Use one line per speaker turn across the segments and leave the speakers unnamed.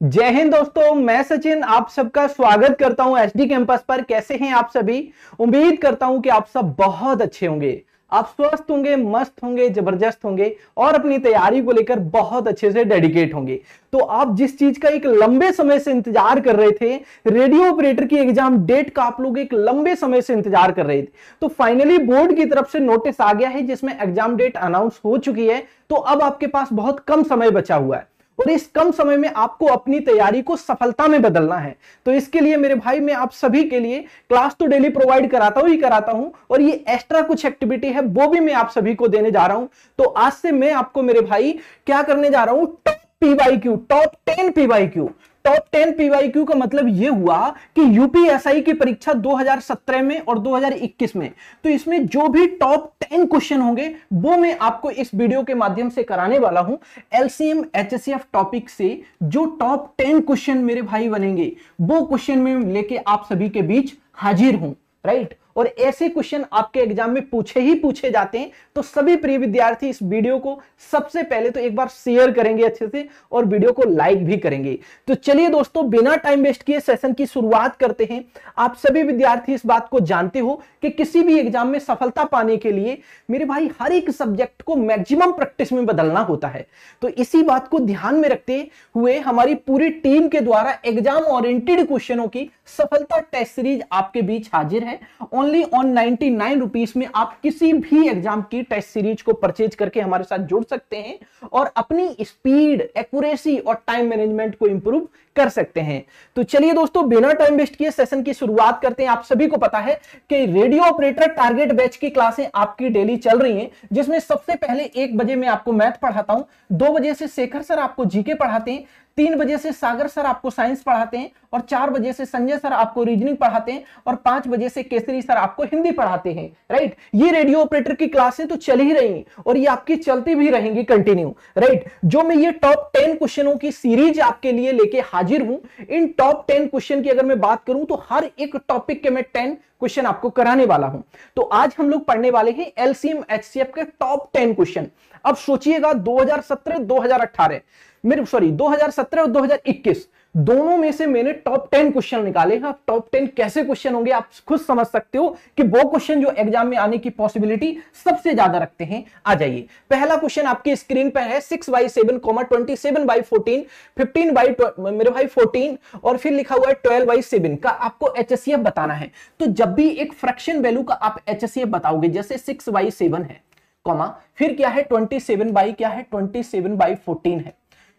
जय हिंद दोस्तों, मैं सचिन आप सबका स्वागत करता हूँ एच डी कैंपस पर। कैसे हैं आप सभी? उम्मीद करता हूँ कि आप सब बहुत अच्छे होंगे। आप स्वस्थ होंगे, मस्त होंगे, ज़बरदस्त होंगे और अपनी तैयारी को लेकर बहुत अच्छे से डेडिकेट होंगे। तो आप जिस चीज़ का एक लंबे समय से इंतज़ार कर रहे थे, रेडियो ऑपरेटर की एग्ज़ाम डेट का आप लोग एक लंबे समय से इंतज़ार कर रहे थे तो फाइनली बोर्ड की तरफ़ से नोटिस आ गया है जिसमें एग्ज़ाम डेट अनाउंस हो चुकी है तो अब आपके पास बहुत कम समय बचा हुआ है। और इस कम समय में आपको अपनी तैयारी को सफलता में बदलना है। तो इसके लिए मेरे भाई, मैं आप सभी के लिए क्लास तो डेली प्रोवाइड कराता हूँ ही कराता हूँ, और ये एक्स्ट्रा कुछ एक्टिविटी है, वो भी मैं आप सभी को देने जा रहा हूँ। तो आज से मैं आपको मेरे भाई क्या करने जा रहा हूँ? Top PY Q top ten PY Q top ten PYQ का मतलब यह हुआ कि यूपीएसआई की परीक्षा 2017 में और 2021 में। तो इसमें जो भी टॉप टेन क्वेश्चन होंगे, वो मैं आपको इस वीडियो के माध्यम से कराने वाला हूँ। एलसीएम एचएसएफ टॉपिक से जो टॉप टेन क्वेश्चन मेरे भाई बनेंगे, वो क्वेश्चन में लेके आप सभी के बीच हाजिर हूँ राइट और ऐसे क्वेश्चन आपके एग्ज़ाम में पूछे ही पूछे जाते हैं। तो सभी प्रिय विद्यार्थी इस वीडियो को सबसे पहले तो एक बार शेयर करेंगे अच्छे से और वीडियो को लाइक भी करेंगे। तो चलिए दोस्तों, बिना टाइम वेस्ट किए सेशन की शुरुआत करते हैं। आप सभी विद्यार्थी इस बात को जानते हो कि किसी भी एग्ज़ाम में सफलता पाने के लिए मेरे भाई हर एक सब्जेक्ट को मैक्सिमम प्रैक्टिस में बदलना होता है। तो इसी बात को ध्यान में रखते हुए हमारी पूरी टीम के द्वारा एग्ज़ाम ओरिएंटेड क्वेश्चनों की सफलता टेस्ट सीरीज़ आपके बीच हाजिर है। Only on ninety nine rupees में आप किसी भी एग्ज़ाम की टेस्ट सीरीज़ को परचेज करके हमारे साथ जुड़ सकते हैं और अपनी स्पीड एक्यूरेसी और टाइम मैनेजमेंट को इंप्रूव कर सकते हैं। तो चलिए दोस्तों, बिना टाइम वेस्ट किए सेशन की शुरुआत करते हैं। आप सभी को पता है कि रेडियो ऑपरेटर टारगेट बैच की क्लासें आपकी डेली चल रही हैं, जिसमें सबसे पहले एक बजे मैं आपको मैथ पढ़ाता हूँ, दो बजे से शेखर सर आपको जीके पढ़ाते हैं, तीन बजे से सागर सर आपको साइंस पढ़ाते हैं और चार बजे से संजय सर आपको रीजनिंग पढ़ाते हैं और पाँच बजे से केसरी सर आपको हिंदी पढ़ाते हैं राइट ये रेडियो ऑपरेटर की क्लासें तो चल ही रही और ये आपकी चलती भी रहेंगी कंटिन्यू राइट जो मैं ये टॉप टेन क्वेश्चनों की सीरीज़ आपके लिए लेके हाजिर हूँ, इन टॉप टेन क्वेश्चन की अगर मैं बात करूँ तो हर एक टॉपिक के मैं टेन क्वेश्चन आपको कराने वाला हूँ। तो आज हम लोग पढ़ने वाले हैं एलसीएम एचसीएफ के टॉप टेन क्वेश्चन अब सोचिएगा 2017 2018 मेरे सॉरी 2017 और 2021 दोनों में से मैंने टॉप टेन क्वेश्चन निकाले हैं। टॉप टेन कैसे क्वेश्चन होंगे, आप खुद समझ सकते हो कि वो क्वेश्चन जो एग्ज़ाम में आने की पॉसिबिलिटी सबसे ज़्यादा रखते हैं। आ जाइए। पहला क्वेश्चन आपकी स्क्रीन पर है six by seven comma twenty seven by fourteen fifteen by मेरे भाई फोर्टीन और फिर लिखा हुआ है ट्वेल्व बाई सेवन का। आपको एच बताना है। तो जब भी एक फ्रैक्शन वैल्यू का आप एच बताओगे, जैसे सिक्स बाई सेवन है कॉमा फिर क्या है? ट्वेंटी सेवन बाई क्या है? ट्वेंटी सेवन बाई फोर्टीन है।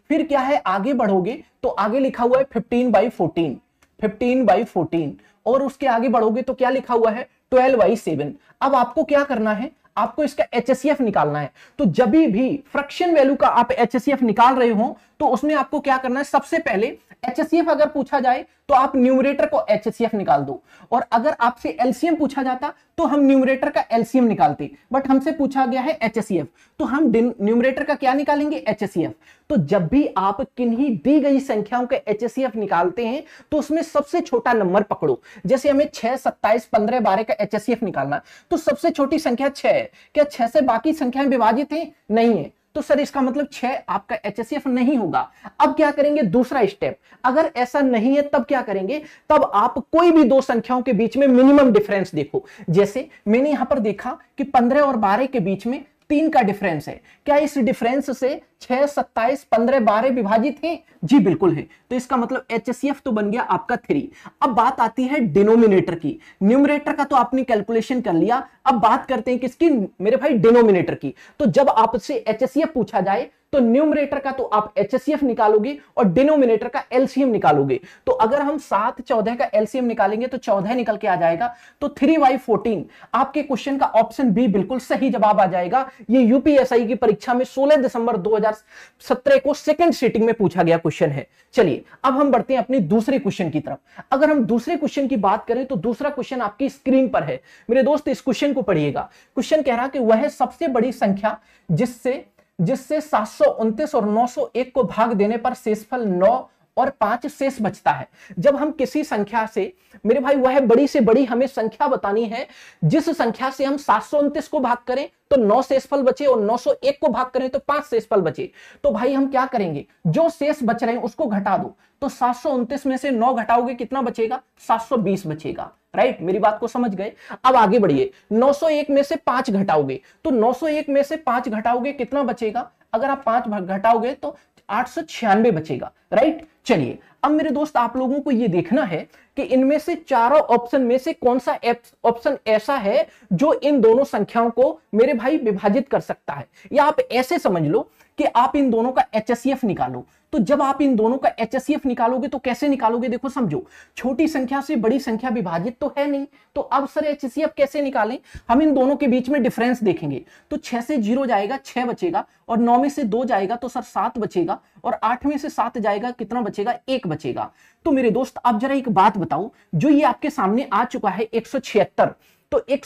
फिर क्या है? आगे बढ़ोगे तो आगे लिखा हुआ है fifteen by fourteen fifteen by fourteen और उसके आगे बढ़ोगे तो क्या लिखा हुआ है? ट्वेल्व बाई सेवन अब आपको क्या करना है? आपको इसका एच निकालना है। तो जब भी फ्रैक्शन वैल्यू का आप एच निकाल रहे हो तो उसमें आपको क्या करना है? सबसे पहले एच अगर पूछा जाए तो आप न्यूमरेटर को एच निकाल दो। और अगर आपसे एलसीएम पूछा जाता तो हम न्यूमरेटर का एलसीएम निकालते। बट हमसे पूछा गया है एचसीएफ तो हम न्यूमरेटर का क्या निकालेंगे? एचसीएफ तो जब भी आप किन्हीं दी गई संख्याओं के एच निकालते हैं तो उसमें सबसे छोटा नंबर पकड़ो। जैसे हमें छह, सत्ताईस, पंद्रह, बारह का एच निकालना। तो सबसे छोटी संख्या छह है। क्या छह से बाकी संख्याएँ विभाजित है? नहीं है। तो सर इसका मतलब छह आपका एचसीएफ नहीं होगा। अब क्या करेंगे? दूसरा स्टेप अगर ऐसा नहीं है, तब क्या करेंगे? तब आप कोई भी दो संख्याओं के बीच में मिनिमम डिफरेंस देखो। जैसे मैंने यहाँ पर देखा कि पंद्रह और बारह के बीच में तीन का डिफरेंस है। क्या इस डिफरेंस से छह, सत्ताईस, पंद्रह, बारह विभाजित है। जी, बिल्कुल है। तो इसका मतलब एचसीएफ तो बन गया आपका थ्री अब बात आती है डिनोमिनेटर की। न्यूमरेटर का तो आपने कैलकुलेशन कर लिया। अब बात करते हैं किसकी? मेरे भाई डिनोमिनेटर की। तो जब आपसे एचसीएफ पूछा जाए तो न्यूमरेटर का तो आप एचसीएफ निकालोगे और डिनोमिनेटर का एलसीएम निकालोगे। तो अगर हम सात, चौदह का एलसीएम निकालेंगे तो चौदह निकल के आ जाएगा। तो थ्री बाई फोर्टीन आपके क्वेश्चन का ऑप्शन बी बिल्कुल सही जवाब आ जाएगा। ये यूपीएसआई की परीक्षा में 16 दिसंबर 2017 को सेकंड सीटिंग में पूछा गया क्वेश्चन है। चलिए, अब हम बढ़ते हैं अपने दूसरे क्वेश्चन की तरफ़। अगर हम दूसरे क्वेश्चन की बात करें तो दूसरा क्वेश्चन आपकी स्क्रीन पर है। मेरे दोस्त, इस क्वेश्चन को पढ़िएगा। क्वेश्चन कह रहा कि वह सबसे बड़ी संख्या जिससे जिससे सात सौ उनतीस और 901 को भाग देने पर शेषफल 9 और पाँच शेष बचता है। जब हम किसी संख्या से, मेरे भाई, वह बड़ी से बड़ी हमें संख्या बतानी है, जिस संख्या से हम सात को भाग करें तो नौ शेषफल बचे और 901 को भाग करें तो पाँच शेषफल बचे। तो भाई, हम क्या करेंगे? जो शेष बच रहे हैं, उसको घटा दो। तो सात में से नौ घटाओगे, कितना बचेगा? 720 बचेगा। राइट? मेरी बात को समझ गए? अब आगे बढ़िए। 901 में से पाँच घटाओगे। तो 901 में से पाँच घटाओगे, कितना बचेगा? अगर आप पाँच घटाओगे तो आठ सौ छियानबे बचेगा राइट चलिए, अब मेरे दोस्त, आप लोगों को यह देखना है कि इनमें से चारों ऑप्शन में से कौन सा ऑप्शन ऐसा है जो इन दोनों संख्याओं को मेरे भाई विभाजित कर सकता है। या आप ऐसे समझ लो कि आप इन दोनों का एच निकालो। तो जब आप इन दोनों का एच निकालोगे तो कैसे निकालोगे? देखो, समझो, छोटी संख्या से बड़ी संख्या विभाजित तो है नहीं। तो अब सर एच कैसे निकालें? हम इन दोनों के बीच में डिफरेंस देखेंगे। तो छह से ज़ीरो जाएगा, छह बचेगा, और नौ में से दो जाएगा तो सर, सात बचेगा, और आठ में से सात जाएगा, कितना बचेगा? एक बचेगा। तो मेरे दोस्त आप जरा एक बात बताओ जो ये आपके सामने आ चुका है एक सौ छिहत्तर। तो एक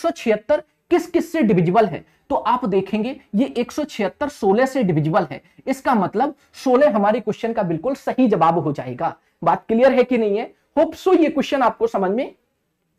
किस किस से डिविजिबल है? तो आप देखेंगे ये 176 16 से डिविजिबल है। इसका मतलब 16 हमारे क्वेश्चन का बिल्कुल सही जवाब हो जाएगा। बात क्लियर है कि नहीं है? होप सो ये क्वेश्चन आपको समझ में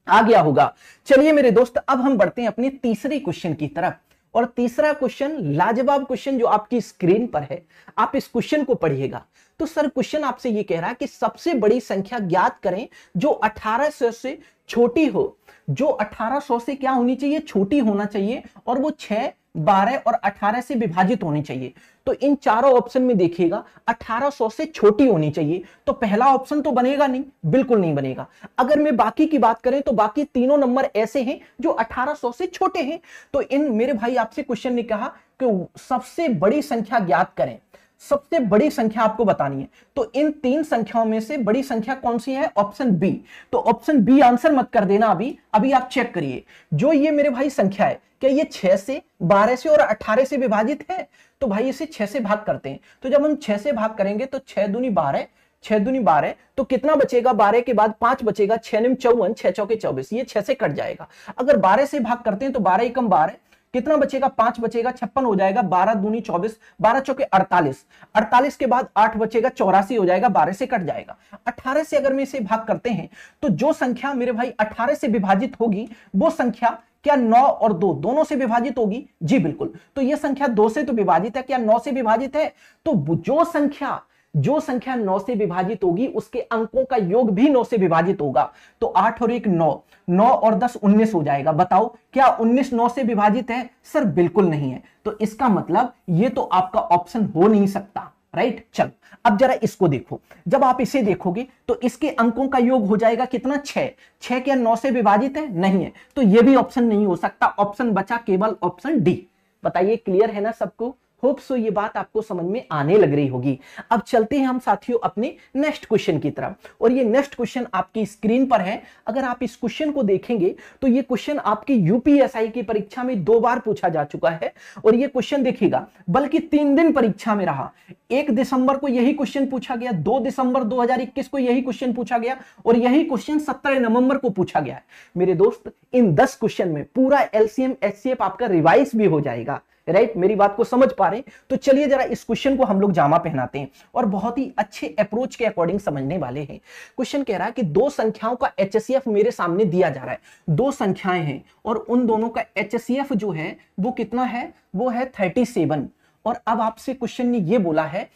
आ गया होगा। चलिए मेरे दोस्त, अब हम बढ़ते हैं अपने तीसरे क्वेश्चन की तरफ़। और तीसरा क्वेश्चन लाजवाब क्वेश्चन जो आपकी स्क्रीन पर है, आप इस क्वेश्चन को पढ़िएगा। तो सर क्वेश्चन आपसे ये कह रहा है कि सबसे बड़ी संख्या ज्ञात करें जो 1800 से छोटी हो, जो 1800 से क्या होनी चाहिए? छोटी होना चाहिए और वो 6 12 और 18 से विभाजित होनी चाहिए। तो इन चारों ऑप्शन में देखिएगा 1800 से छोटी होनी चाहिए। तो पहला ऑप्शन तो बनेगा नहीं, बिल्कुल नहीं बनेगा। अगर मैं बाकी की बात करें तो बाकी तीनों नंबर ऐसे हैं जो 1800 से छोटे हैं। तो इन, मेरे भाई आपसे क्वेश्चन ने कहा कि सबसे बड़ी संख्या ज्ञात करें। सबसे बड़ी संख्या आपको बतानी है। तो इन तीन संख्याओं में से बड़ी संख्या कौन सी है? Option B. तो ऑप्शन बी आंसर मत कर देना अभी। अभी आप चेक करिए। जो ये मेरे भाई संख्या है, क्या ये छह से बारह से और अठारह से विभाजित है? तो भाई इसे छह से भाग करते हैं। तो जब हम छह से भाग करेंगे तो छह दूनी बारह, छह दूनी बारह तो कितना बचेगा? बारह के बाद पाँच बचेगा, छह निम चौवन, छह चौके चौबीस। ये छह से कट जाएगा। अगर बारह से भाग करते हैं तो बारह एकम बारह कितना बचेगा? पाँच बचेगा, छप्पन हो जाएगा, बारह दूनी चौबीस, बारह चौके अड़तालीस। अड़तालीस के बाद आठ बचेगा, चौरासी हो जाएगा, बारह से कट जाएगा। अठारह से अगर मैं इसे भाग करते हैं तो जो संख्या मेरे भाई अठारह से विभाजित होगी, वो संख्या क्या नौ और दो, दोनों से विभाजित होगी? जी बिल्कुल। तो यह संख्या दो से तो विभाजित है, क्या नौ से विभाजित है? तो जो संख्या जो संख्या नौ से विभाजित होगी, उसके अंकों का योग भी नौ से विभाजित होगा। तो आठ और एक नौ। नौ और दस उन्नीस हो जाएगा। बताओ, क्या उन्नीस नौ से विभाजित है? सर, बिल्कुल नहीं है। तो इसका मतलब ये तो आपका ऑप्शन हो नहीं सकता। राइट? चल, अब जरा इसको देखो। जब आप इसे देखोगे तो इसके अंकों का योग हो जाएगा कितना? छह। छह क्या नौ से विभाजित है? नहीं है। तो यह भी ऑप्शन नहीं हो सकता। ऑप्शन बचा केवल ऑप्शन डी। बताइए, क्लियर है ना सबको? होप सो ये बात आपको समझ में आने लग रही होगी। अब चलते हैं हम साथियों अपने नेक्स्ट क्वेश्चन की तरफ़। और ये नेक्स्ट क्वेश्चन आपकी स्क्रीन पर है। अगर आप इस क्वेश्चन को देखेंगे तो ये क्वेश्चन आपकी यूपीएसआई की परीक्षा में दो बार पूछा जा चुका है। और ये क्वेश्चन देखिएगा, बल्कि तीन दिन परीक्षा में रहा। एक दिसंबर को यही क्वेश्चन पूछा गया, दो दिसंबर 2021 को यही क्वेश्चन पूछा गया, और यही क्वेश्चन 17 नवंबर को पूछा गया मेरे दोस्त, इन 10 क्वेश्चन में पूरा एलसीएम एचसीएफ आपका रिवाइज भी हो जाएगा। राइट मेरी बात को समझ पा रहे हैं। तो चलिए जरा इस क्वेश्चन को हम लोग जामा पहनाते हैं और बहुत ही अच्छे अप्रोच के अकॉर्डिंग समझने वाले हैं। क्वेश्चन कह रहा है कि दो संख्याओं का एचसीएफ मेरे सामने दिया जा रहा है। दो संख्याएँ हैं और उन दोनों का एच जो है, वो कितना है? वो है थर्टी और अब आपसे क्वेश्चन ने ये बोला है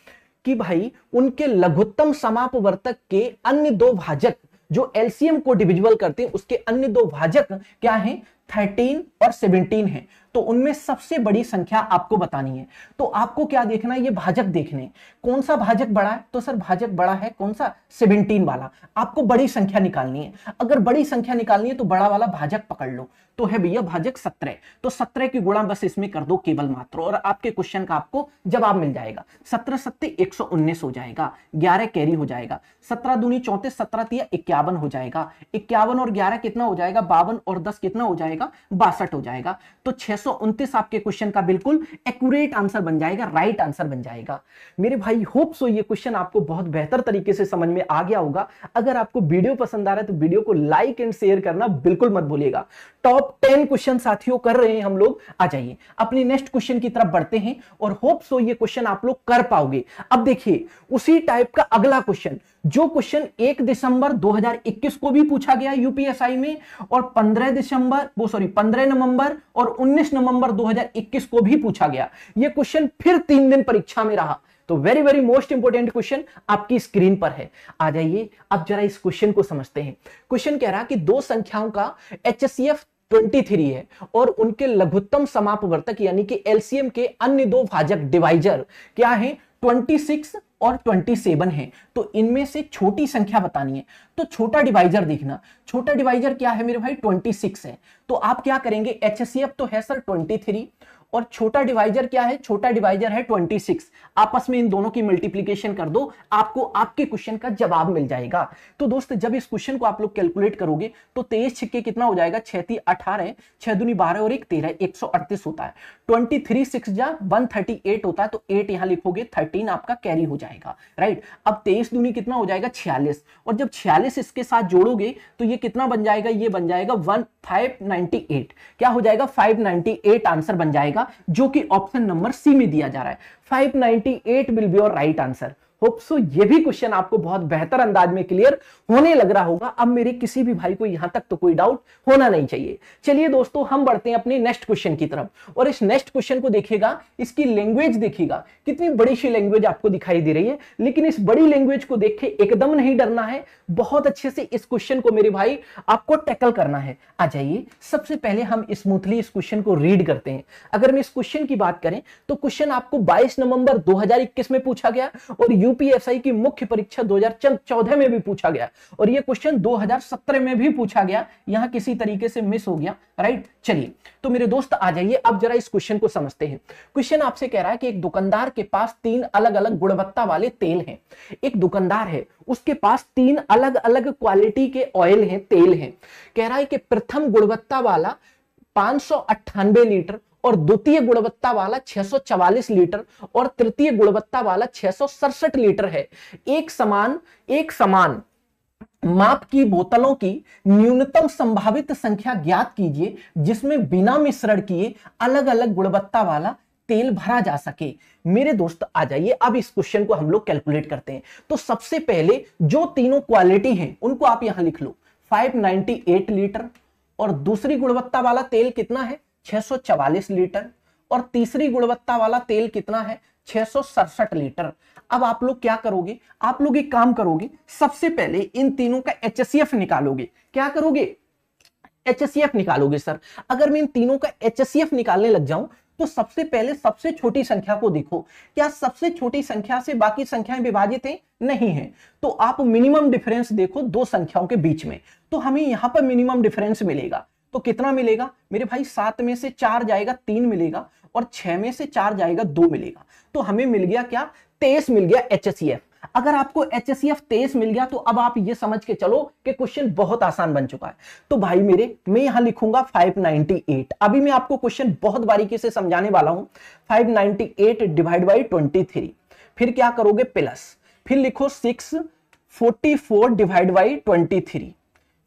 कि भाई, उनके लघुत्तम समापवर्तक के अन्य दो भाजक, जो एलसीएम को डिविजिबल करते हैं, उसके अन्य दो भाजक क्या हैं? थर्टीन और सेवनटीन है। तो उनमें सबसे बड़ी संख्या आपको बतानी है। तो आपको क्या देखना है? ये भाजक देखने। कौन सा भाजक बड़ा है? तो सर, भाजक बड़ा है कौन सा? 17 वाला। आपको बड़ी संख्या निकालनी है। अगर बड़ी संख्या निकालनी है तो बड़ा वाला भाजक पकड़ लो। तो है भैया भाजक सत्रह। तो सत्रह की गुणा बस इसमें कर दो केवल मात्र, और आपके क्वेश्चन का आपको जवाब मिल जाएगा। सत्रह सत्य एक हो जाएगा। ग्यारह कैरी हो जाएगा। सत्रह दूनी चौंतीस, सत्रह तिया इक्यावन हो जाएगा। इक्यावन और ग्यारह कितना हो जाएगा? बावन और दस कितना हो जाएगा? बासठ हो जाएगा। तो छह आपके क्वेश्चन का बिल्कुल एक्यूरेट आंसर बन जाएगा राइट आंसर बन जाएगा। मेरे भाई होप सो ये क्वेश्चन आपको बहुत बेहतर तरीके से समझ में आ गया होगा। अगर आपको वीडियो पसंद आ रहा है तो वीडियो को लाइक एंड शेयर करना बिल्कुल मत भूलिएगा। टॉप टेन क्वेश्चन साथियों कर रहे हैं हम लोग। आ जाइए, अपने नेक्स्ट क्वेश्चन की तरफ़ बढ़ते हैं और होप सो ये क्वेश्चन आप लोग कर पाओगे। अब देखिए, उसी टाइप का अगला क्वेश्चन जो क्वेश्चन एक दिसंबर 2021 को भी पूछा गया यूपीएसआई में और 15 दिसंबर, वो सॉरी 15 नवंबर और 19 नवंबर 2021 को भी पूछा गया। ये क्वेश्चन फिर तीन दिन परीक्षा में रहा। तो very very most important question आपकी स्क्रीन पर है। आ जाइए, अब जरा इस क्वेश्चन को समझते हैं। क्वेश्चन कह रहा कि दो संख्याओं का एच 23 है और उनके लघुत्तम समापवर्तक यानी कि एलसीएम के अन्य दो भाजक डिवाइजर क्या है? 26 और 27 है। तो इनमें से छोटी संख्या बतानी है। तो छोटा डिवाइजर देखना। छोटा डिवाइजर क्या है मेरे भाई? 26 है। तो आप क्या करेंगे? एच तो है सर 23 और छोटा डिवाइजर क्या है? छोटा डिवाइजर है 26 आपस में इन दोनों की मल्टीप्लीकेशन कर दो, आपको आपके क्वेश्चन का जवाब मिल जाएगा। तो दोस्त, जब इस क्वेश्चन को आप लोग कैलकुलेट करोगे तो तेईस छिक्के कितना हो जाएगा? छह अठारह छह दुनी बारह और एक तेरह, एक होता है। ट्वेंटी थ्री सिक्स जा वन होता है तो एट यहाँ लिखोगे थर्टीन आपका कैरी हो जाएगा राइट अब तेईस दुनी कितना हो जाएगा? छियालीस. और जब छियालीस इसके साथ जोड़ोगे तो ये कितना बन जाएगा? ये बन जाएगा वन क्या हो जाएगा? फाइव आंसर बन जाएगा। जाएगा, जो कि ऑप्शन नंबर सी में दिया जा रहा है। 598 will be your right answer hope so ये भी क्वेश्चन आपको बहुत बेहतर अंदाज में क्लियर होने लग रहा होगा। अब मेरे किसी भी भाई को यहाँ तक तो कोई डाउट होना नहीं चाहिए। चलिए दोस्तों, हम बढ़ते हैं अपने नेक्स्ट क्वेश्चन की तरफ़। और इस नेक्स्ट क्वेश्चन को देखिएगा, इसकी लैंग्वेज देखिएगा। कितनी बड़ी सी लैंग्वेज आपको दिखाई दे रही है, लेकिन इस बड़ी लैंग्वेज को देख के एकदम नहीं डरना है। बहुत अच्छे से इस क्वेश्चन को मेरे भाई आपको टैकल करना है। आ जाइए, सबसे पहले हम स्मूथली इस क्वेश्चन को रीड करते हैं। अगर मैं इस क्वेश्चन की बात करें तो क्वेश्चन आपको 22 नवंबर 2021 में पूछा गया और यूपीएसआई की मुख्य परीक्षा 2014 में भी पूछा गया और यह क्वेश्चन 2017 में भी पूछा गया। यहाँ किसी तरीके से मिस हो गया राइट चलिए तो मेरे दोस्त आ जाइए, अब जरा इस क्वेश्चन को समझते हैं। क्वेश्चन आपसे कह रहा है कि एक दुकानदार के पास तीन अलग अलग गुणवत्ता वाले तेल हैं। एक दुकानदार है, उसके पास तीन अलग अलग क्वालिटी के ऑयल हैं, तेल हैं। कह रहा है कि प्रथम गुणवत्ता वाला पाँच लीटर और द्वितीय गुणवत्ता वाला 644 लीटर और तृतीय गुणवत्ता वाला छह सौ सड़सठ लीटर है। एक समान एक समान। माप की बोतलों की न्यूनतम संभावित संख्या ज्ञात कीजिए, जिसमें बिना मिश्रण किए अलग अलग गुणवत्ता वाला तेल भरा जा सके। मेरे दोस्त, आ जाइए। अब इस क्वेश्चन को हम लोग कैलकुलेट करते हैं। तो सबसे पहले जो तीनों क्वालिटी हैं, उनको आप यहाँ लिख लो। 598 लीटर और दूसरी गुणवत्ता वाला तेल कितना है? 644 लीटर और तीसरी गुणवत्ता वाला तेल कितना है? छह सौ सड़सठ लीटर अब आप लोग क्या करोगे? आप लोग एक काम करोगे। सबसे पहले इन तीनों का एच निकालोगे। क्या करोगे? एच निकालोगे, सर। अगर मैं इन तीनों का एच निकालने लग जाऊँ तो सबसे पहले सबसे छोटी संख्या को देखो। क्या सबसे छोटी संख्या से बाकी संख्याएँ विभाजित है? नहीं है। तो आप मिनिमम डिफरेंस देखो दो संख्याओं के बीच में। तो हमें यहाँ पर मिनिमम डिफरेंस मिलेगा। तो कितना मिलेगा? मेरे भाई, सात में से चार जाएगा, तीन मिलेगा और छह में से चार जाएगा, दो मिलेगा। तो हमें मिल गया क्या? तेईस मिल गया एच अगर आपको एच एस तेईस मिल गया तो अब आप ये समझ के चलो कि क्वेश्चन बहुत आसान बन चुका है। तो भाई मेरे, मैं यहाँ लिखूँगा 598 अभी मैं आपको क्वेश्चन बहुत बारीकी से समझाने वाला हूँ। 598 डिवाइड बाई 23 फिर क्या करोगे? प्लस फिर लिखो 644 डिवाइड बाई 23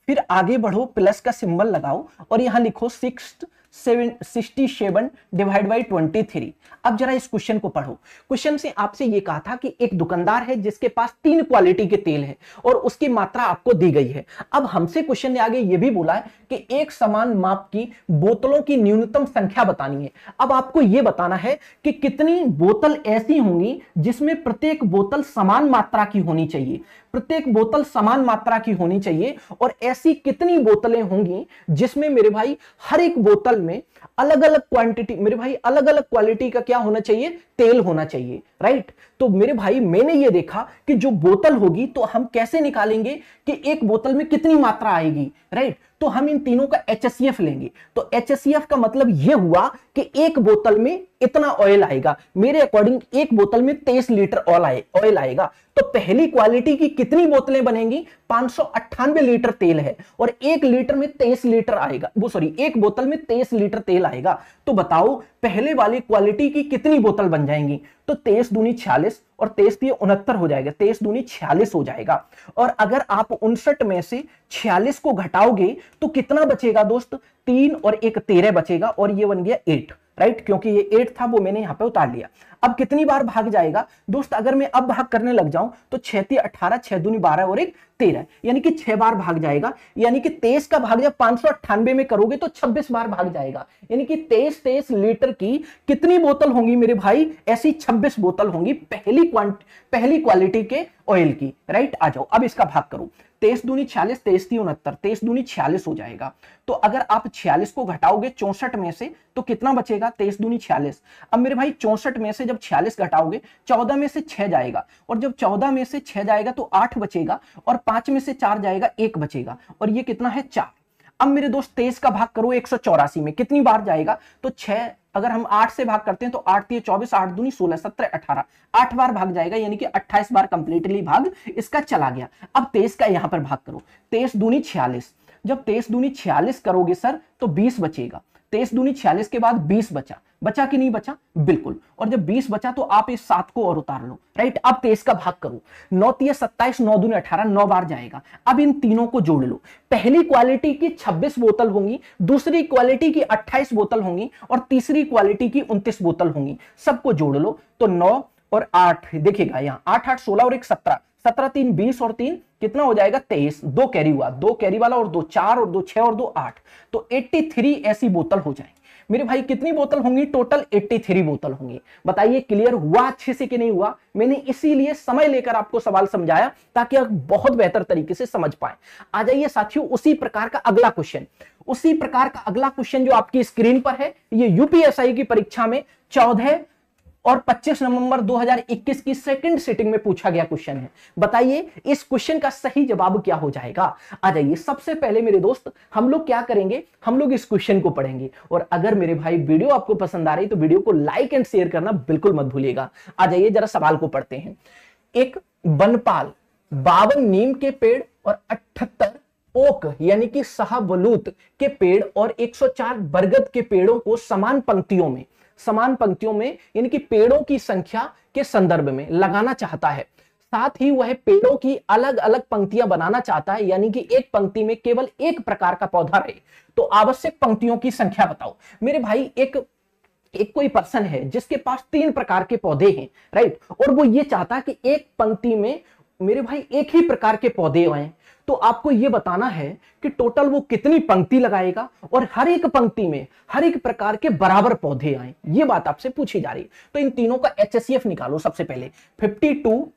फिर आगे बढ़ो प्लस का सिंबल लगाओ और यहाँ लिखो six sixty seven divide by twenty three अब जरा इस क्वेश्चन को पढ़ो। क्वेश्चन से आपसे ये कहा था कि एक दुकानदार है जिसके पास तीन क्वालिटी के तेल है और उसकी मात्रा आपको दी गई है। अब हमसे क्वेश्चन ने आगे ये भी बोला है कि एक समान माप की बोतलों की न्यूनतम संख्या बतानी है। अब आपको यह बताना है कि कितनी बोतल ऐसी होंगी जिसमें प्रत्येक बोतल समान मात्रा की होनी चाहिए। प्रत्येक बोतल समान मात्रा की होनी चाहिए और ऐसी कितनी बोतलें होंगी जिसमें मेरे भाई हर एक बोतल में अलग अलग क्वांटिटी मेरे भाई अलग अलग क्वालिटी का क्या होना चाहिए? तेल होना चाहिए राइट तो मेरे भाई, मैंने ये देखा कि जो बोतल होगी तो हम कैसे निकालेंगे कि एक बोतल में कितनी मात्रा आएगी राइट तो हम इन तीनों का एचसीएफ लेंगे। तो एचसीएफ का मतलब यह हुआ कि एक बोतल में इतना ऑयल आएगा। मेरे अकॉर्डिंग एक बोतल में तेईस लीटर ऑयल आए ऑयल आएगा। तो पहली क्वालिटी की कितनी बोतलें बनेंगी? पाँच लीटर तेल है और एक लीटर में तेईस लीटर आएगा। वो सॉरी एक बोतल में तेईस लीटर तेल आएगा। तो बताओ, पहले वाली क्वालिटी की कितनी बोतल बन जाएँगी? तो तेईस दूनी छियालीस और तेईस दिए उनहत्तर हो जाएगा, तेईस दूनी छियालीस हो जाएगा। और अगर आप उनसठ में से छियालीस को घटाओगे तो कितना बचेगा दोस्त? तीन और एक तेरह बचेगा और ये बन गया एट। राइट? क्योंकि ये एट था, वो मैंने यहाँ पे उतार लिया। अब कितनी बार भाग जाएगा? दोस्त, अगर मैं अब भाग करने लग जाऊँ तो छह अठारह, छह दूनी बारह और एक तेरह। यानी कि छह बार भाग जाएगा। यानी कि तेईस का भाग जब पाँच में करोगे तो छब्बीस बार भाग जाएगा। यानी कि तेईस तेईस लीटर की कितनी बोतल होंगी मेरे भाई? ऐसी छब्बीस बोतल होंगी पहली पहली क्वालिटी के ऑयल की। राइट? आ जाओ, अब इसका भाग करो। तेईस दूनी छियालीस, तेईस ती उनहत्तर, तेईस दूनी छियालीस हो जाएगा। तो अगर आप छियालीस को घटाओगे चौसठ में से तो कितना बचेगा? तेईस दूनी छियालीस। अब मेरे भाई, चौसठ में से जब छियालीस घटाओगे, चौदह में से छह जाएगा। और जब चौदह में से छह जाएगा तो आठ बचेगा। और पाँच में से चार जाएगा, एक बचेगा। और ये कितना है? चार। अब मेरे दोस्त, तेईस का भाग करो, एक सौ चौरासी में। कितनी बार जाएगा? तो छह अगर हम आठ से भाग करते हैं तो आठ तीन चौबीस, आठ दूनी सोलह, सत्रह, अठारह। आठ बार भाग जाएगा, यानी कि अट्ठाईस बार कंप्लीटली भाग इसका चला गया। अब तेईस का यहाँ पर भाग करो। तेईस दूनी छियालीस। जब तेईस दूनी छियालीस करोगे, सर तो बीस बचेगा। तेईस दूनी छियालीस के बाद बीस बचा। बचा कि नहीं बचा? बिल्कुल। और जब बीस बचा तो आप इस सात को और उतार लो। राइट अब तेईस का भाग करो। नौ तीस सत्ताईस, नौ दून अठारह, नौ बार जाएगा। अब इन तीनों को जोड़ लो। पहली क्वालिटी की छब्बीस बोतल होंगी, दूसरी क्वालिटी की अट्ठाईस बोतल होंगी, और तीसरी क्वालिटी की उन्तीस बोतल होंगी। सबको जोड़ लो। तो नौ और आठ, देखिएगा यहाँ, आठ आठ, सोलह और एक सत्रह। सत्रह, तीन, बीस और तीन, कितना हो जाएगा? तेईस। दो कैरी हुआ। दो कैरी वाला और दो, चार और दो, छह और दो, आठ। तो एट्टी थ्री ऐसी बोतल हो जाएँगे। मेरे भाई, कितनी बोतल होंगी? टोटल 83 बोतल होंगी। बताइए क्लियर हुआ अच्छे से कि नहीं हुआ? मैंने इसीलिए समय लेकर आपको सवाल समझाया ताकि आप बहुत बेहतर तरीके से समझ पाए। आ जाइए साथियों, उसी प्रकार का अगला क्वेश्चन उसी प्रकार का अगला क्वेश्चन जो आपकी स्क्रीन पर है, ये यूपीएसआई की परीक्षा में चौदह और 25 नवंबर 2021 की सेकंड सिटिंग में पूछा गया क्वेश्चन है। बताइए, इस क्वेश्चन का सही जवाब क्या हो जाएगा? आ जाइए, सबसे पहले मेरे दोस्त, हम लोग क्या करेंगे? हम लोग इस क्वेश्चन को पढ़ेंगे। और अगर मेरे भाई वीडियो आपको पसंद आ रही तो वीडियो को लाइक एंड शेयर करना बिल्कुल मत भूलिएगा। आ जाइए, जरा सवाल को पढ़ते हैं। एक वनपाल बावन नीम के पेड़ और अठहत्तर ओक, यानी कि शाहबलूत के पेड़ और 104 बरगद के पेड़ों को समान पंक्तियों में समान पंक्तियों में, यानी कि पेड़ों की संख्या के संदर्भ में लगाना चाहता है। साथ ही वह पेड़ों की अलग अलग पंक्तियाँ बनाना चाहता है, यानी कि एक पंक्ति में केवल एक प्रकार का पौधा रहे। तो आवश्यक पंक्तियों की संख्या बताओ। मेरे भाई, एक एक कोई पर्सन है जिसके पास तीन प्रकार के पौधे हैं, राइट? और वो ये चाहता है कि एक पंक्ति में मेरे भाई एक ही प्रकार के पौधे आए तो आपको यह बताना है कि टोटल वो कितनी पंक्ति लगाएगा और हर एक पंक्ति में, हर एक प्रकार के बराबर पौधे आए। ये बात आपसे पूछी जा रही। है तो इन तीनों का एचसीएफ निकालो सबसे पहले। 52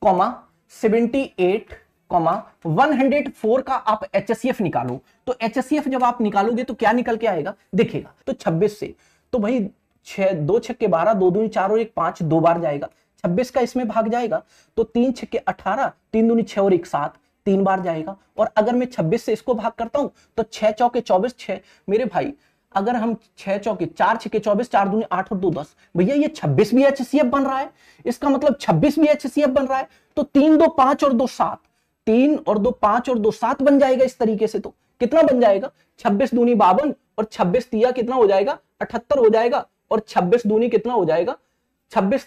कॉमा 78 कॉमा 104 का आप एचसीएफ निकालो। तो एचसीएफ जब आप निकालोगे तो क्या निकल के आएगा? दिखेगा तो 26 से। तो भाई, छह, दो छक्के बारह, दो दूनी चार और एक पाँच, दो बार जाएगा। छब्बीस का इसमें भाग जाएगा। तो तीन छक्के अठारह, तीन दूनी छह और एक सात। तीन बार जाएगा। और अगर मैं 26 से इसको भाग करता हूँ तो छह चौके चौबीस, छह। मेरे भाई, अगर हम छह चौके, चार छके चौबीस, चार दूनी आठ और दो दस। भैया, ये छब्बीस भी एचसीएफ बन रहा है। इसका मतलब छब्बीस भी एचसीएफ बन रहा है। तो तीन दो पाँच और दो सात। तीन और दो पाँच और दो सात बन जाएगा इस तरीके से तो। कितना बन जाएगा? छब्बीस दूनी बावन और छब्बीस तिया कितना हो जाएगा? अठहत्तर हो जाएगा। और छब्बीस दूनी कितना हो जाएगा? छब्बीस,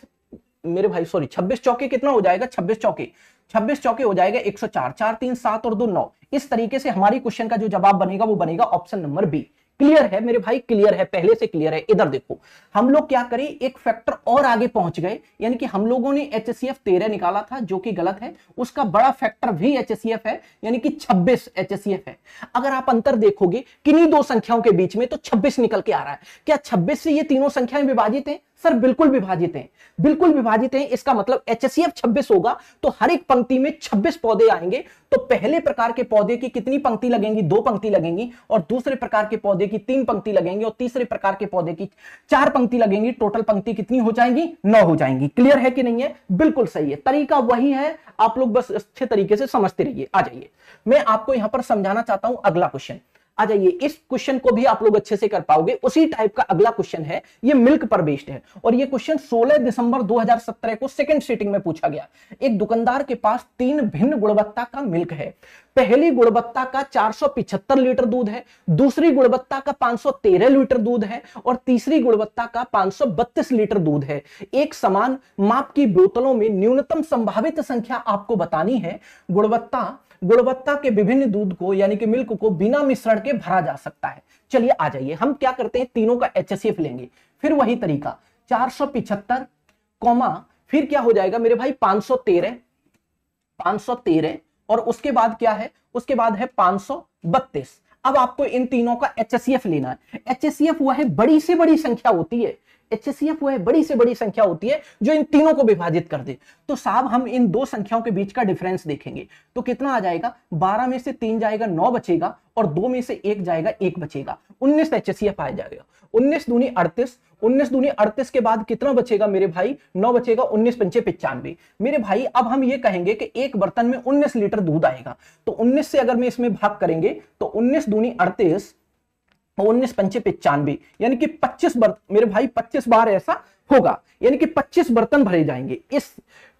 मेरे भाई सॉरी छब्बीस चौके कितना हो जाएगा? छब्बीस चौके। छब्बीस चौके हो जाएगा, एक सौ चार चार तीन, सात और दो नौ। इस तरीके से हमारी क्वेश्चन का जो जवाब बनेगा, वो बनेगा ऑप्शन नंबर बी क्लियर है मेरे भाई? क्लियर है, पहले से क्लियर है। इधर देखो, हम लोग क्या करें? एक फैक्टर और आगे पहुँच गए। यानी कि हम लोगों ने एच सी एफ़ तेरह निकाला था, जो कि गलत है। उसका बड़ा फैक्टर भी एच है, यानी कि छब्बीस एच सी एफ़ है। अगर आप अंतर देखोगे, किन्हीं दो संख्याओं के बीच में तो छब्बीस निकल के आ रहा है। क्या छब्बीस से ये तीनों संख्याएँ विभाजित है? सर, बिल्कुल विभाजित हैं। बिल्कुल विभाजित हैं, इसका मतलब एच एस छब्बीस होगा तो हर एक पंक्ति में छब्बीस पौधे आएँगे तो पहले प्रकार के पौधे की कितनी पंक्ति लगेंगी? दो पंक्ति लगेंगी, और दूसरे प्रकार के पौधे की तीन पंक्ति लगेंगी, और तीसरे प्रकार के पौधे की चार पंक्ति लगेंगी, टोटल पंक्ति कितनी हो जाएँगी? नौ हो जाएँगी। क्लियर है कि नहीं है? बिल्कुल सही है। तरीका वही है, आप लोग बस अच्छे तरीके से समझते रहिए। आ जाइए। मैं आपको यहाँ पर समझाना चाहता हूँ अगला क्वेश्चन आ जाइए, इस क्वेश्चन को भी आप लोग अच्छे से कर पाओगे। उसी टाइप का अगला क्वेश्चन है, ये मिल्क पर बेस्ड है। और ये क्वेश्चन 16 दिसंबर 2017 को सेकंड सीटिंग में पूछा गया। एक दुकानदार के पास तीन भिन्न गुणवत्ता का मिल्क है। पहली गुणवत्ता का 475 लीटर दूध है, दूसरी गुणवत्ता का 513 लीटर दूध है, और तीसरी गुणवत्ता का 532 लीटर दूध है। एक समान माप की बोतलों में न्यूनतम संभावित संख्या आपको बतानी है। गुणवत्ता गुणवत्ता के विभिन्न दूध को, यानी कि मिल्क को बिना मिश्रण के भरा जा सकता है। चलिए आ जाइए, हम क्या करते हैं? तीनों का एच लेंगे। फिर वही तरीका, चार सौ कौमा, फिर क्या हो जाएगा मेरे भाई? 513 513 और उसके बाद क्या है? उसके बाद है 532 अब आपको इन तीनों का एच लेना है। एच वह बड़ी से बड़ी संख्या होती है। एच वो है, बड़ी से बड़ी संख्या होती है जो इन तीनों को विभाजित कर दे। तो साहब, हम इन दो संख्याओं के बीच का डिफरेंस देखेंगे। तो कितना आ जाएगा? 12 में से तीन जाएगा, नौ बचेगा और दो में से एक जाएगा, एक बचेगा। उन्नीस एच आ जाएगा। उन्नीस दूनी अड़तीस, उन्नीस दूनी अड़तीस के बाद कितना बचेगा मेरे भाई? नौ बचेगा, उन्नीस पंचे पिचानवे मेरे भाई, अब हम ये कहेंगे कि एक बर्तन में उन्नीस लीटर दूध आएगा। तो उन्नीस से अगर मैं इसमें भाग करेंगे तो उन्नीस दूनी अड़तीस उन्नीस पंचे पिचानवे, यानी कि पच्चीस बर्तन मेरे भाई पच्चीस बार ऐसा होगा, यानी कि पच्चीस बर्तन भरे जाएँगे इस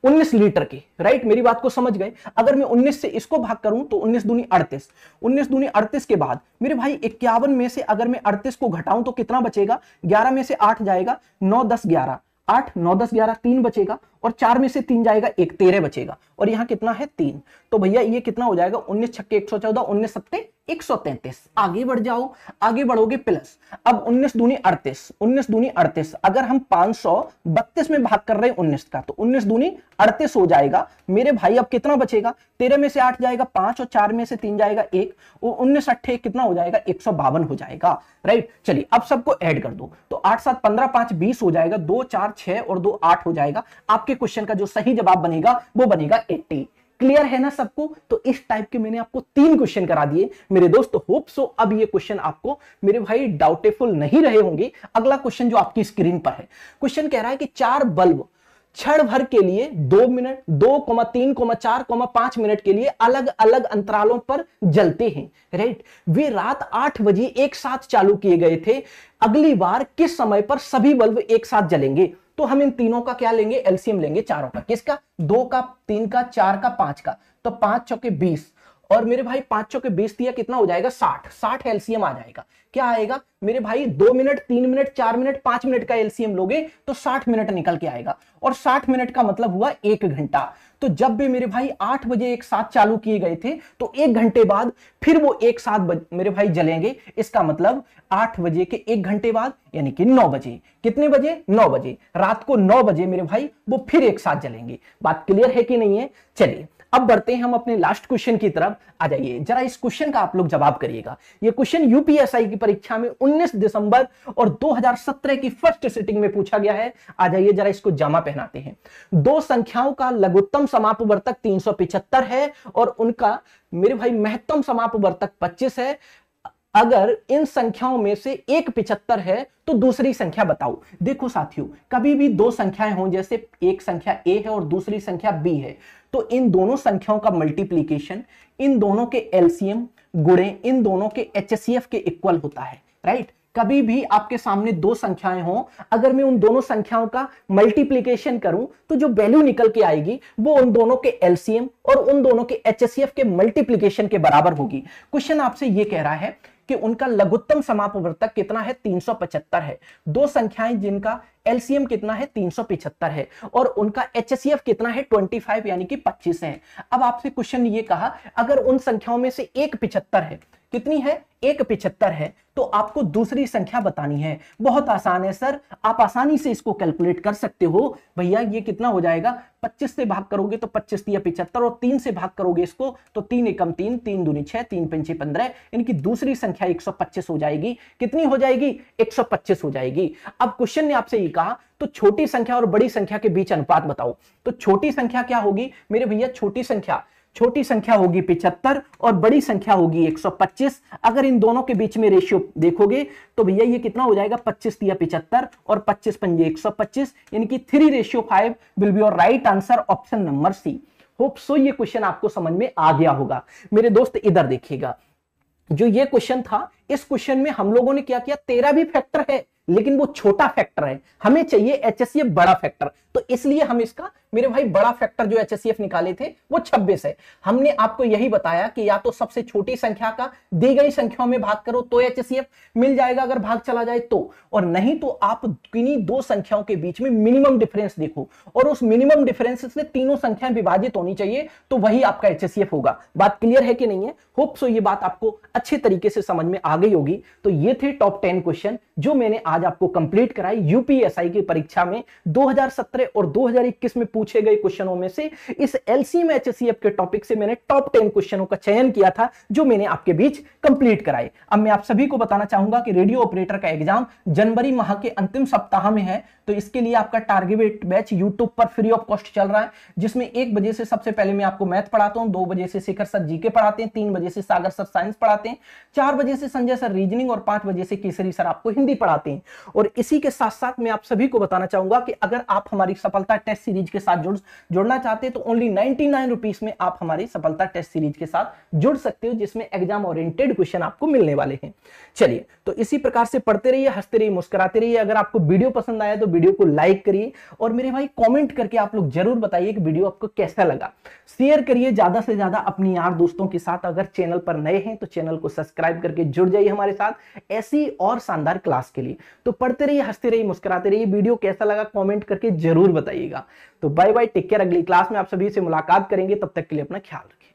19 लीटर के राइट मेरी बात को समझ गए? अगर मैं 19 से इसको भाग करूँ तो 19 दूनी अड़तीस। उन्नीस दूनी अड़तीस के बाद, मेरे भाई इक्यावन में से अगर मैं अड़तीस को घटाऊं तो कितना बचेगा? 11 में से 8 जाएगा 9 10 11 आठ, नौ, दस, ग्यारह, तीन बचेगा। और चार में से तीन जाएगा, एक तेरह बचेगा। और यहाँ कितना है? तीन। तो भैया, ये कितना हो जाएगा? उन्नीस छक्के एक सौ चौदह, उन्नीस सत्ते एक सौ तैंतीस। आगे बढ़ जाओ। आगे बढ़ोगे प्लस। अब उन्नीस दूनी अड़तीस। उन्नीस दूनी अड़तीस। अगर हम पाँच सौ बत्तीस में भाग कर रहे हैं उन्नीस का तो उन्नीस दूनी अड़तीस हो जाएगा। मेरे भाई, अब कितना बचेगा? तेरह में से आठ जाएगा, पाँच, और चार में से तीन जाएगा, एक। और उन्नीस अट्ठे कितना हो जाएगा? एक सौ बावन हो जाएगा। राइट? चलिए, अब सबको ऐड कर दो। तो आठ सात पंद्रह पाँच बीस हो जाएगा, दो चार छह और दो आठ हो जाएगा। आपके क्वेश्चन का जो सही जवाब बनेगा, वो बनेगा एट्टी क्लियर है ना सबको? तो इस टाइप के मैंने आपको तीन क्वेश्चन करा दिए। मेरे दोस्त होप सो अब ये क्वेश्चन आपको मेरे भाई डाउटेफुल नहीं रहे होंगे। अगला क्वेश्चन जो आपकी स्क्रीन पर है। क्वेश्चन कह रहा है कि चार बल्ब क्षण भर के लिए दो मिनट दो कोमा तीन कोमा चार कोमा पाँच मिनट के लिए अलग अलग अंतरालों पर जलते हैं। राइट वे रात आठ बजे एक साथ चालू किए गए थे। अगली बार किस समय पर सभी बल्ब एक साथ जलेंगे? तो हम इन तीनों का क्या लेंगे? एलसीएम लेंगे चारों का। किसका? दो का, तीन का, चार का, पाँच का। तो पाँच चौके बीस। और मेरे भाई पाँच के बीस दिया कितना हो जाएगा? साठ। साठ एलसीएम आ जाएगा। क्या आएगा? मेरे भाई दो मिनट, तीन मिनट, चार मिनट, पाँच मिनट का एलसीएम लोगे तो साठ मिनट निकल के आएगा। और साठ मिनट का मतलब हुआ एक घंटा। तो जब भी मेरे भाई आठ बजे एक साथ चालू किए गए थे तो एक घंटे बाद फिर वो एक साथ मेरे भाई जलेंगे। इसका मतलब आठ बजे के एक घंटे बाद, यानी कि नौ बजे। कितने बजे? नौ बजे। रात को नौ बजे मेरे भाई वो फिर एक साथ जलेंगे। बात क्लियर है कि नहीं है? चलिए। अब बढ़ते हैं हम अपने लास्ट क्वेश्चन की तरफ़। आ जाइए, जरा इस क्वेश्चन का आप लोग जवाब करिएगा। ये क्वेश्चन यूपीएसआई की परीक्षा में 19 दिसंबर और 2017 की फ़र्स्ट सिटिंग में पूछा गया है। आ जाइए, जरा इसको जमा पहनाते हैं। दो संख्याओं का लघुत्तम समापवर्तक तीन है और उनका, मेरे भाई, महत्तम समापवर्तक 25 है। अगर इन संख्याओं में से एक पिछहत्तर है तो दूसरी संख्या बताओ। देखो साथियों, कभी भी दो संख्याएँ हों, जैसे एक संख्या ए है और दूसरी संख्या बी है। तो इन दोनों संख्याओं का मल्टीप्लीकेशन इन दोनों के एलसीएम गुड़े इन दोनों के एच के इक्वल होता है राइट कभी भी आपके सामने दो संख्याएँ हों, अगर मैं उन दोनों संख्याओं का मल्टीप्लीकेशन करूँ तो जो वैल्यू निकल के आएगी, वो उन दोनों के एलसीएम और उन दोनों के एच के मल्टीप्लीकेशन के बराबर होगी। क्वेश्चन आपसे ये कह रहा है कि उनका लघुत्तम समापवर्तक कितना है? 375 है। दो संख्याएँ जिनका एलसीएम कितना है? 375 है। और उनका एच कितना है? 25 यानी कि 25 है। अब आपसे क्वेश्चन ये कहा, अगर उन संख्याओं में से एक पिछहत्तर है कितनी है? एक पिछहत्तर है। तो आपको दूसरी संख्या बतानी है। बहुत आसान है, सर। आप आसानी से इसको कैलकुलेट कर सकते हो। भैया, ये कितना हो जाएगा? 25 से भाग करोगे तो 25 दिया पिछहत्तर और तीन से भाग करोगे इसको तो तीन एकम तीन तीन दूनी छह, तीन पंचे पंद्रह। इनकी दूसरी संख्या 125 हो जाएगी। कितनी हो जाएगी? 125 हो जाएगी। अब क्वेश्चन ने आपसे ये कहा तो छोटी संख्या और बड़ी संख्या के बीच अनुपात बताओ। तो छोटी संख्या क्या होगी? मेरे भैया, छोटी संख्या। छोटी संख्या होगी पिछहत्तर और बड़ी संख्या होगी 125 अगर इन दोनों के बीच में रेशियो देखोगे तो भैया ये कितना हो जाएगा? 25 दिया पिछहत्तर और 25 पंजे 125 यानी कि three ratio five will be your right answer option number C hope so ये क्वेश्चन आपको समझ में आ गया होगा। मेरे दोस्त, इधर देखिएगा। जो ये क्वेश्चन था, इस क्वेश्चन में हम लोगों ने क्या किया? तेरह भी फैक्टर है। लेकिन वो छोटा फैक्टर है। हमें चाहिए एचसीएफ बड़ा फैक्टर तो इसलिए हम इसका, मेरे भाई बड़ा फैक्टर जो एचसीएफ निकाले थे, वो 26 है। हमने आपको यही बताया कि या तो सबसे छोटी संख्या का, दी गई संख्याओं में भाग करो तो एचसीएफ मिल जाएगा अगर भाग चला जाए तो। और नहीं तो आप किन्हीं दो संख्याओं के बीच में मिनिमम डिफरेंस देखो। और उस मिनिमम डिफरेंस से तीनों संख्याएँ विभाजित होनी चाहिए तो वही आपका एच होगा। बात क्लियर है कि नहीं है? होप सो ये बात आपको अच्छे तरीके से समझ में आ गई होगी। तो ये थे टॉप टेन क्वेश्चन जो मैंने आज आपको कंप्लीट कराई यूपीएसआई की परीक्षा में 2017 और 2021 में पूछे गए क्वेश्चनों में से इस एलसीएम एचएससीएफ के टॉपिक से मैंने टॉप टेन क्वेश्चनों का चयन किया था, जो मैंने आपके बीच कंप्लीट कराए। अब मैं आप सभी को बताना चाहूँगा कि रेडियो ऑपरेटर का एग्ज़ाम जनवरी माह के अंतिम सप्ताह में है तो इसके लिए आपका टारगेट बैच यूट्यूब पर फ्री ऑफ़ कॉस्ट चल रहा है, जिसमें एक बजे से सबसे पहले मैं आपको मैथ पढ़ाता हूँ, दो बजे से शेखर सर जीके पढ़ाते हैं, तीन बजे से सागर सर साइंस पढ़ाते हैं, चार बजे से संजय सर रीजनिंग और पाँच बजे से केसरी सर आपको हिंदी पढ़ाते हैं। और इसी के साथ साथ मैं आप सभी को बताना चाहूँगा कि अगर आप हमारी सफलता टेस्ट सीरीज़ के साथ जुड़, जुड़ना चाहते हैं तो ओनली नाइनटी नाइन रुपीज़ में आप हमारी सफलता टेस्ट सीरीज़ के साथ जुड़ सकते हो, जिसमें एग्ज़ाम ओरिएंटेड क्वेश्चन आपको मिलने वाले हैं। चलिए तो इसी प्रकार से पढ़ते रहिए, हँसते रहिए, मुस्कुराते रहिए। अगर आपको वीडियो पसंद आया तो वीडियो को लाइक करिए और मेरे भाई कमेंट करके आप लोग ज़रूर बताइए कि वीडियो आपको कैसा लगा। शेयर करिए ज़्यादा से ज़्यादा अपनी यार दोस्तों के साथ। अगर चैनल पर नए हैं तो चैनल को सब्सक्राइब करके जुड़ जाइए हमारे साथ। ऐसी और शानदार क्लास के लिए। तो पढ़ते रहिए, हँसते रहिए, मुस्कुराते रहिए। वीडियो कैसा लगा कॉमेंट करके ज़रूर बताइएगा। तो बाय बाय, टेक केयर, अगली क्लास में आप सभी से मुलाकात करेंगे, तब तक के लिए अपना ख्याल रखिए।